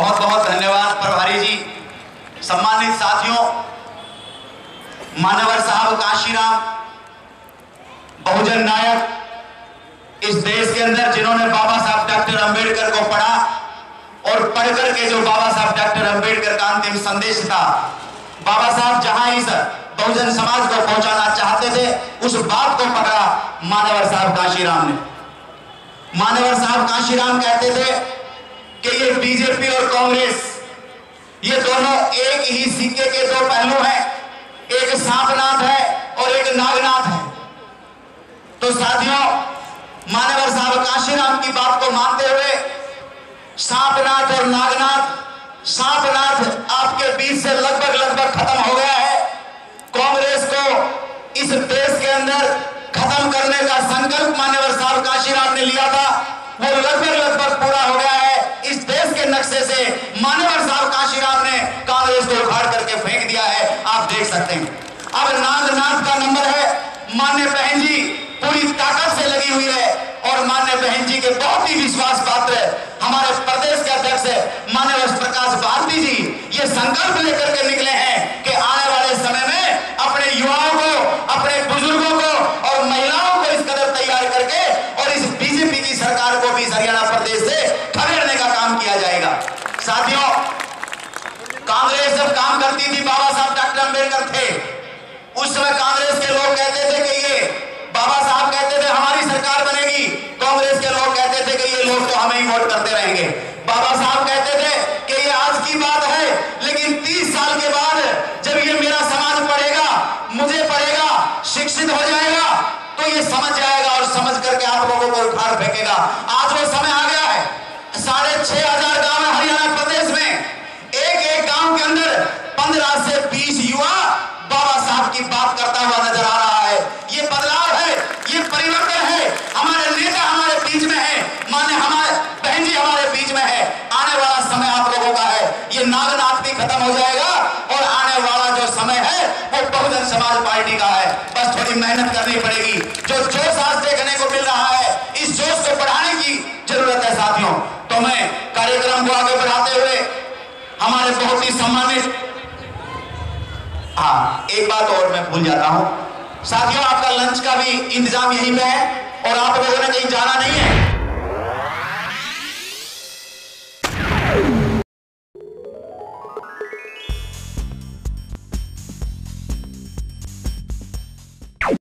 बहुत बहुत धन्यवाद, प्रभारी जी। सम्मानित साथियों, मानवर साहब काशीराम, बहुजन नायक इस देश के अंदर जिन्होंने बाबा साहब डॉक्टर अंबेडकर को पढ़ा और पढ़कर के जो बाबा साहब डॉक्टर अंबेडकर का अंतिम संदेश था, बाबा साहब जहाँ इस बहुजन समाज को पहुंचाना चाहते थे, उस बात को पकड़ा मानवर साहब काशीराम ने। मानवर साहब काशीराम कहते थे कि ये बीजेपी और कांग्रेस, ये दोनों एक ही सिक्के के दो पहलू हैं। एक सांपनाथ है और एक नागनाथ है। तो साथियों, मानवर साहब काशीराम की बात को मानते हुए सांपनाथ और नागनाथ सांपनाथ आपके बीच से लगभग लगभग खत्म हो गया है। कांग्रेस को इस देश के अंदर खत्म करने का संकल्प मान्यवर साहब काशीराम ने लिया था वो लगभग लगभग पूरा हो गया है इस देश के नक्शे से मान्यवर साहब काशीराम ने कांग्रेस को उखाड़ करके फेंक दिया है, आप देख सकते हैं। अब नागनाथ का नंबर है, मान्य बहन जी, पूरी ताकत से लगी हुई है, और मान्य बहन जी के बहुत ही विश्वास पात्र हमारे प्रदेश के अध्यक्ष मान्य प्रकाश भारती जी, ये संकल्प लेकर के निकले हैं कि आने वाले समय में अपने युवाओं को, अपने बुज़ुर्गों को, और महिलाओं को इस कदर तैयार करके, और इस बीजेपी की सरकार को भी हरियाणा प्रदेश से खदेड़ने का काम किया जाएगा। साथियों, कांग्रेस जब काम करती थी बाबा साहब, डॉक्टर अंबेडकर थे। उस समय कांग्रेस के लोग कहते थे कि ये बाबा साहब कहते थे, हमारी सरकार बनेगी। कांग्रेस के लोग कहते थे कि ये लोग तो हमें ही वोट करते रहेंगे। बाबा साहब कहते थे कि ये आज की बात है, लेकिन 30 साल के बाद जब ये मेरा समाज पढ़ेगा, मुझे पढ़ेगा, शिक्षित हो जाएगा तो ये समझ जाएगा और समझ करके आप लोगों को उखाड़ फेंकेगा। आज वो समय आ गया है। साढ़े छह हज़ार गाँव है हरियाणा प्रदेश में एक एक गाँव के अंदर पंद्रह से बीस युवा बाबा साहब की बात करता हुआ नज़र आ रहा है ये बदलाव है ये परिवर्तन है हमारे नेता हमारे बीच में है माने हमारे बहन जी हमारे में है। आने वाला समय आप लोगों का है। ये नागनाथ भी खत्म हो जाएगा और आने वाला जो समय है, वो बहुजन समाज पार्टी का है। बस थोड़ी मेहनत करनी पड़ेगी। जो जोश आज देखने को मिल रहा है, इस जोश को बढ़ाने की ज़रूरत है साथियों। तो मैं कार्यक्रम को आगे बढ़ाते हुए हमारे बहुत ही सम्मानित हाँ एक बात और मैं भूल जाता हूँ। साथियों, आपका लंच का भी इंतज़ाम यहीं पे है और आप लोगों ने कहीं जाना नहीं है।